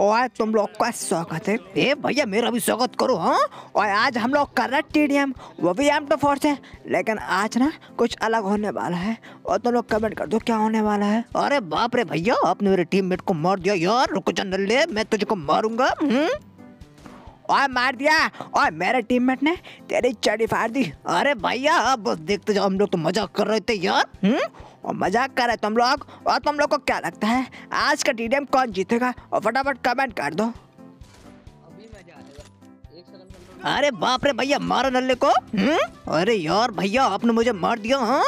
और तुम लोग का स्वागत है। ए, भैया, मेरा भी स्वागत करो हाँ? और आज हम लोग कर रहे टीडीएम। वो भी एम टू फोर्स है। लेकिन आज ना, कुछ अलग होने वाला है। और तुम लोग कमेंट कर दो, क्या होने वाला है? अरे, बाप रे, भैया, आपने मेरे टीम मेट को मार दिया, यार। रुको जा नल्ले मैं तुझको मारूँगा हम्म? और मार दिया। और मेरे टीममेट ने तेरी चढ़ी फाड़ दी। अरे, भैया, अब बस देखते जाओ, हम लोग तो मज़ाक कर रहे थे, यार हम्म? और मज़ाक कर रहे तुम लोग, और तुम लोग को क्या लगता है? आज का टीडीएम कौन जीतेगा? और फटाफट कमेंट कर दो। अरे बाप रे भैया, मारो नल्ले को। हम्म? अरे यार भैया, आपने मुझे मार दिया हाँ?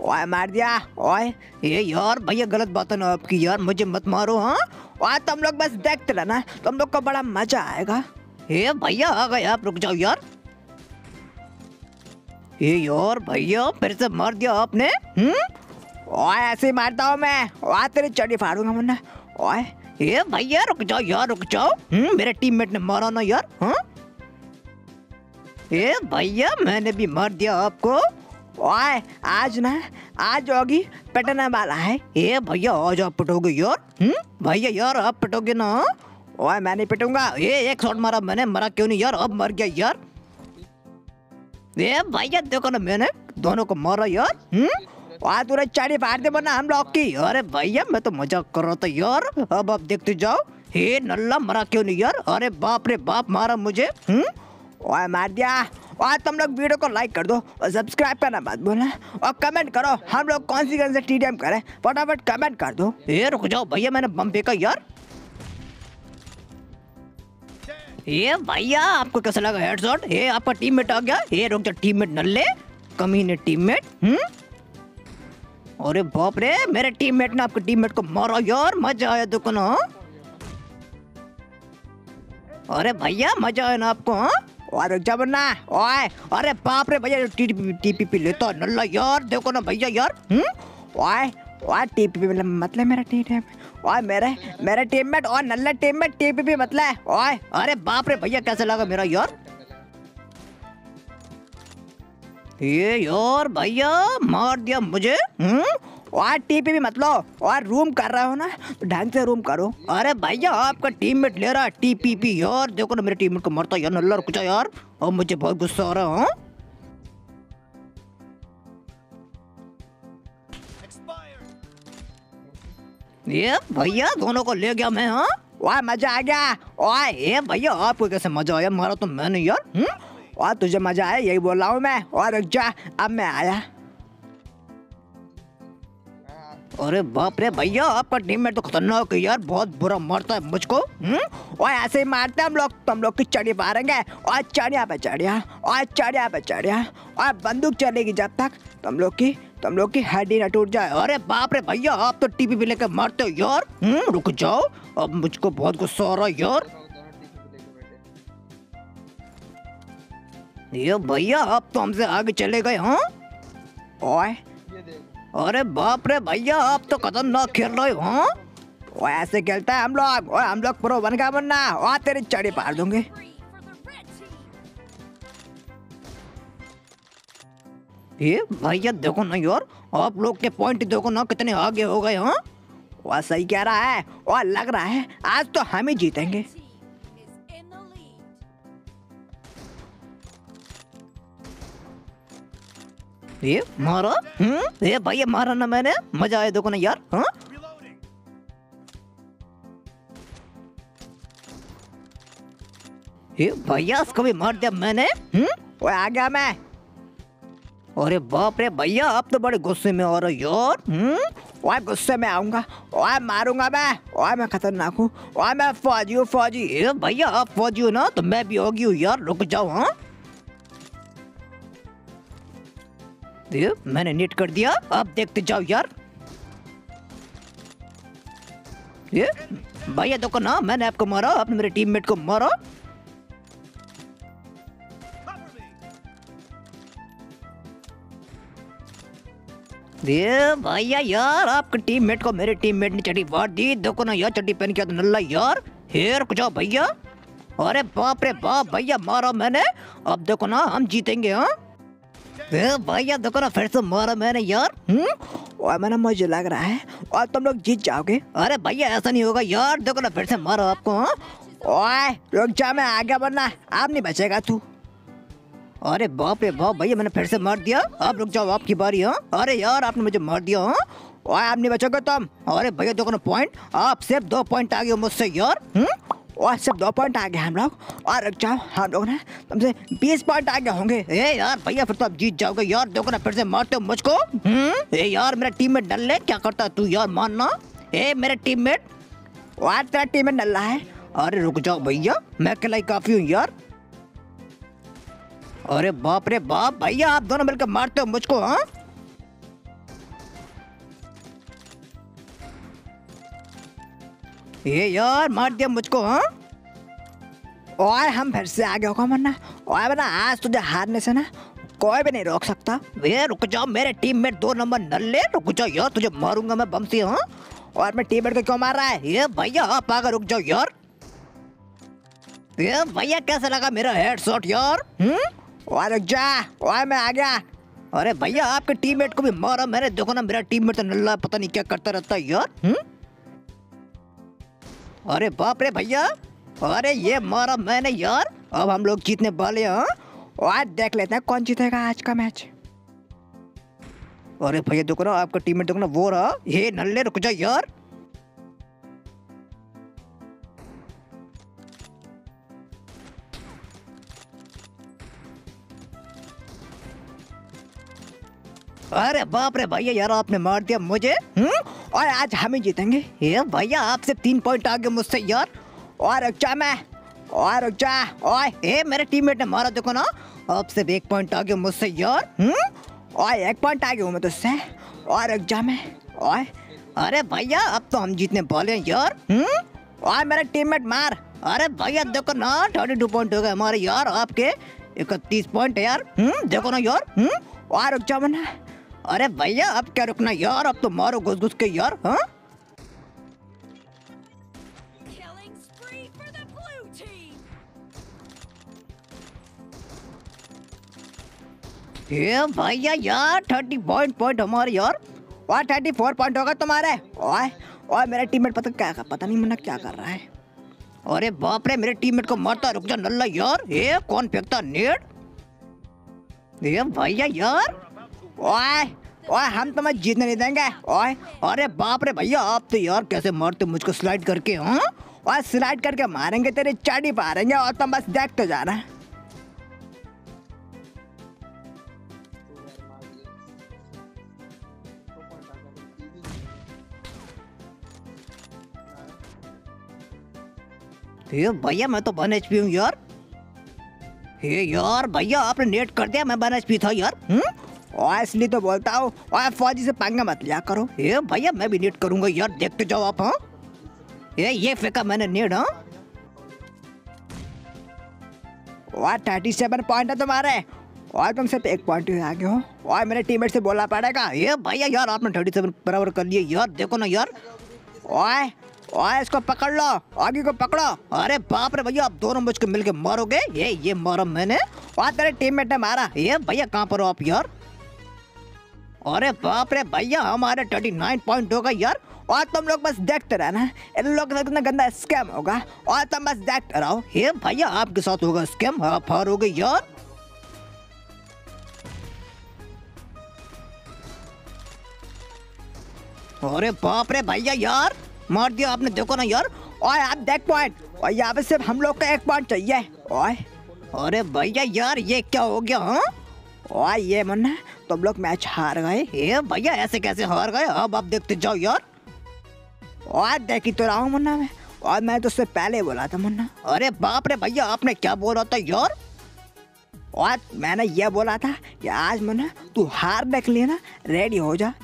ओए, मार दिया। ओए, ये यार भैया, गलत बात है ना आपकी, यार मुझे मत मारो हाँ? और तुम लोग बस देखते रहना, तुम लोग को बड़ा मज़ा आएगा। ये भैया, आ गए आप, रुक जाओ यार। ये यार भैया, फिर से मार दिया आपने हम्म? ओए, ऐसे ही मारता हूँ मैं। ओए, तेरी चढ़ी फाड़ूँगा वरना ओए, ये भैया रुक जाओ, यार रुक जाओ। हम्म मेरे टीममेट ने मारा ना यार हाँ? ए भैया, मैंने भी मार दिया आपको। ओए, आज ना, आज होगी पटना वाला है। ए भैया, आज आप पिटोगे यार हम्म? भैया, यार, आप पिटोगे ना ओए, मैं नहीं पिटूँगा। ये एक शॉट मारा मैंने, मरा क्यों नहीं यार, अब मर गया यार। ए भैया, देखो ना मैंने, दोनों को मारा यार हम्म? वहाँ तुरंत चाड़ी फाड़ दे बना हम लोग की। अरे भैया, मैं तो मज़ाक कर रहा था यार। अब आप देखते जाओ। हे नल्ला, मरा क्यों नहीं यार? अरे बाप रे बाप, मारा मुझे। हम्म ओए मार दिया। और तुम लोग वीडियो को लाइक कर दो और सब्सक्राइब करना मत बोलना और कमेंट करो, हम लोग कौन सी गन से टीडीएम करें? फटाफट कमेंट कर दो। ये रुक जाओ। भैया, मैंने बम फेंका यार। ये भैया, आपको कैसा लगा हेडशॉट ये आपका टीममेट आ गया? ये रुक जा टीममेट नल्ले। कमीने टीममेट हम्म अरे बाप रे, मेरे टीममेट ने आपके टीममेट को मारा यार, मज़ा आया देखो ना। अरे भैया, मज़ा आया ना आपको हाँ? और जब ना, ओए, अरे बाप रे भैया टीपीपी लेता नल्ला यार, देखो ना भैया यार हम्म? ओए ओए टीपीपी मतलब मतलब मेरा टीम ओए, मेरे मेरे टीममेट और नल्ला टीममेट टीपीपी मतलब ओए, अरे बाप रे भैया, कैसे लगा मेरा यार? ये यार भैया मार दिया मुझे हम्म? और टीपी भी मत लो और रूम कर रहे हो ना? तो ढंग से रूम करो। अरे भैया, आपका टीममेट ले रहा है टीपीपी यार, देखो ना, मेरे टीममेट को मरता यार नल्ला रुक जा यार। और मुझे बहुत गुस्सा आ रहा है हाँ? ये भैया, दोनों को ले गया मैं हाँ? वाह, मज़ा आ गया। ओए, ये भैया, आपको कैसे मज़ा आया? मारा तो मैंने, यार हम्म? और तुझे मज़ा आया, यही बोल रहा हूँ मैं। और रुक जा, अब मैं आया। अरे बाप रे भैया आपका टीममेट तो खतरनाक है यार, बहुत बुरा मारता है मुझको हम्म? और ऐसे ही मारते हैं हम लोग तुम लोग की चढ़ी मारेंगे। और चढ़िया पे चढ़िया, और चढ़िया पे चढ़िया, और बंदूक चलेगी जब तक तुम लोग की, तुम लोग की हड्डी न टूट जाए। अरे बाप रे भैया, आप तो टीपी भी लेकर मारते हो यार हम्म? रुक जाओ, अब मुझको बहुत गुस्सा आ रहा है यार। ये भैया, आप तो हमसे आगे चले गए हाँ? ओए, अरे बाप रे भैया, आप तो कदम खतरनाक खेल रहे हो हाँ? वो ऐसे खेलता है हम लोग हम लोग प्रो बन का बनना और तेरी चढ़ी पार दूँगे। ये भैया, देखो ना यार, आप लोग के पॉइंट देखो ना, कितने आगे हो गए हाँ? वह सही कह रहा है और लग रहा है, आज तो हम ही जीतेंगे। ये मारा? हम्म? ये भैया मारा ना मैंने। मज़ा आया देखो ना यार हाँ? ये भैया, इसको भी मार दिया मैंने। हम्म? वो आ गया मैं। अरे बाप रे, भैया, आप तो बड़े गुस्से में आ रहे हो यार। हम्म? ओए, गुस्से में आऊँगा। ओए, मारूँगा मैं। ओए, मैं खतरनाक हूँ। ओए, मैं फौजी हूँ, फौजी। ये भैया, आप फौजी हो ना तो मैं भी होगी हूँ यार। रुक जाओ हाँ? ये मैंने नीट कर दिया। अब देखते जाओ यार। ये, भैया देखो ना, मैंने आपको मारा, आपने मेरे टीममेट को मारा। ये, भैया यार, आपके टीममेट को मेरे टीममेट ने चड्डी फाड़ दी। देखो ना यार, चड्डी पहन के नल्ला यार, हेर कुछ भैया। अरे बाप रे बाप, भैया मारा मैंने। अब देखो ना, हम जीतेंगे हाँ? ए भैया देखो ना फिर से मारा मैंने यार। हम्म? और मैंने मुझे लग रहा है और तुम लोग जीत जाओगे। अरे भैया ऐसा नहीं होगा यार देखो ना फिर से मारो आपको हाँ। ओए रुक जा मैं आगे बढ़ना आप नहीं बचेगा तू। अरे बाप रे बाप भैया मैंने फिर से मार दिया। आप रुक जाओ आपकी बारी हाँ। अरे यार आपने मुझे मार दिया हाँ। ओए आप नहीं बचोगे तुम अरे भैया देखो ना पॉइंट आप सिर्फ़ दो पॉइंट आ गए मुझसे यार। हम्म? और सिर्फ़ दो पॉइंट आ गए हम लोग। और रुक जाओ हम लोग ना। तुमसे बीस पॉइंट आगे होंगे। ए यार, भैया, फिर तो आप जीत जाओगे। यार, देखो ना, फिर से मारते हो मुझको। हम्म? ए यार, मेरा टीममेट डल्ले क्या करता है तू यार? मानना ए, मेरा टीममेट और तेरा टीम टीममेट डल्ला है। अरे, रुक जाओ भैया। मैं अकेला ही काफ़ी हूँ यार। अरे बाप रे बाप, भैया, आप दोनों मिलकर मारते हो मुझको हाँ? ये यार, मार दिया मुझको हाँ? और हम फिर से आगे होगा मरना और बना आज तुझे हारने से ना कोई भी नहीं रोक सकता। वे रुक जाओ, मेरे टीममेट दो नंबर नल्ले, रुक जाओ यार, तुझे मारूँगा मैं बम से हाँ? और मैं टीममेट को क्यों मार रहा है? ये भैया, आप आगे रुक जाओ यार। ये भैया, कैसा लगा मेरा हेडशॉट यार हम्म? और रुक जा और मैं आ गया। अरे भैया, आपके टीममेट को भी मारा मैंने, देखो ना, मेरा टीममेट तो नल्ला, पता नहीं क्या करता रहता है यार हम्म? अरे बाप रे भैया। अरे ये मारा मैंने यार। अब हम लोग जीतने वाले हैं आज देख लेते हैं कौन जीतेगा आज का मैच। अरे भैया, देखो ना, आपका टीममेट देखो ना, वो रहा। ये नल्ले, रुक जा यार। अरे बाप रे भैया, यार आपने मार दिया मुझे हम्म। और आज हम ही जीतेंगे। ये भैया आपसे तीन पॉइंट आगे मुझसे, यार। और अच्छा मैं। और अच्छा ओए, ए, मेरे टीममेट ने मारा, देखो ना। आपसे एक पॉइंट आगे मुझसे, यार। हम्म? और एक पॉइंट आगे हूँ मैं तुझसे। और अच्छा मैं। ओए, अरे भैया, अब तो हम जीतने वाले हैं, यार। हम्म? और मेरा टीममेट मार। अरे भैया, देखो ना थर्टी टू पॉइंट हो गए हमारे, यार, आपके। इकतीस पॉइंट है, यार। हम्म? देखो ना, यार। हम्म? और रुक जाओ मना। अरे भैया अब क्या रुकना? यार अब तो मारो घुस घुस के यार हाँ! ये भैया यार थर्टी पॉइंट पॉइंट हमारे यार। और थर्टी फोर पॉइंट होगा तुम्हारे। ओए और मेरा टीममेट पता क्या कर पता नहीं मना क्या कर रहा है। अरे बाप रे मेरे टीममेट को मारता रुक जा नल्ला यार। ये कौन फेंकता नेट? ये भैया यार। ओए ओए, हम तुम्हें जीतने नहीं देंगे। ओए, अरे बाप रे भैया, आप तो यार कैसे मारते मुझको स्लाइड करके हाँ? और स्लाइड करके मारेंगे, तेरे चाटी पारेंगे, और तुम बस देखते जा रहे है। ये भैया, मैं तो वन एच पी हूँ यार। हे यार, भैया, आपने नेट कर दिया, मैं वन एच पी था यार हम्म? और इसलिए तो बोलता हूँ, और फौजी से पंगा मत लिया करो। ये भैया, मैं भी नेट करूँगा, यार देखते जाओ आप हाँ? ये ये फेंका मैंने नेट हाँ? और थर्टी सेवन पॉइंट है तुम्हारे। और तुम सिर्फ़ एक पॉइंट आगे हो। और मेरे टीममेट से बोलना पड़ेगा ये भैया, यार आपने थर्टी सेवन बराबर कर लिए, यार देखो ना यार। ओए ओए, इसको पकड़ लो, आगे को पकड़ो। अरे बाप रे भैया, आप दोनों मुझको मिलके मारोगे? ये ये मारा मैंने। और तेरे टीममेट ने मारा। ये भैया, कहाँ पर हो आप यार? अरे बाप रे भैया, हमारे थर्टी नाइन पॉइंट होगा यार। और तुम लोग बस देखते रहना इन लोग के साथ कितना गंदा स्कैम होगा। और तुम बस देखते रहो। हे भैया, आपके साथ होगा स्कैम आप हारोगे यार। अरे बाप रे भैया यार, मार दिया आपने, देखो ना यार। ओए, आप देख पॉइंट और यहाँ पे सिर्फ़ हम लोग का एक पॉइंट चाहिए। ओए, अरे भैया यार, ये क्या हो गया हाँ? ये मन्ना, तुम लोग मैच हार गए। ये भैया, ऐसे कैसे हार गए? अब आप देखते जाओ यार। और देखी तो रहा हूँ मुन्ना मैं। और मैं तो उससे पहले बोला था मुन्ना। अरे बाप रे भैया, आपने क्या बोला था यार? और मैंने ये बोला था कि आज मुन्ना, तू हार देख लेना, रेडी हो जा।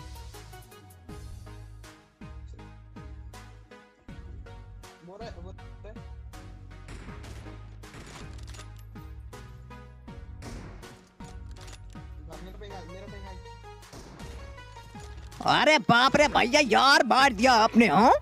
अरे बाप रे भैया यार मार दिया आपने हाँ?